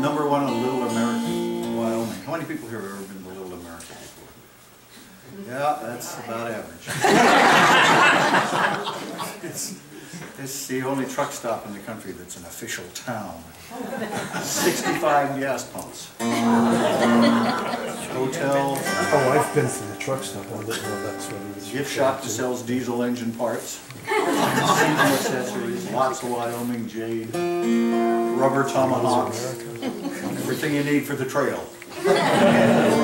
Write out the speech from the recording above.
number one in Little America, Wyoming. How many people here have ever been to Little America before? Yeah, that's about average. It's, it's the only truck stop in the country that's an official town. Sixty-five gas pumps. Hotel, Oh, I've been to the truck stop, I didn't know that's what it was. gift shop that sells diesel engine parts. Season accessories, lots of Wyoming jade, rubber tomahawks, everything you need for the trail.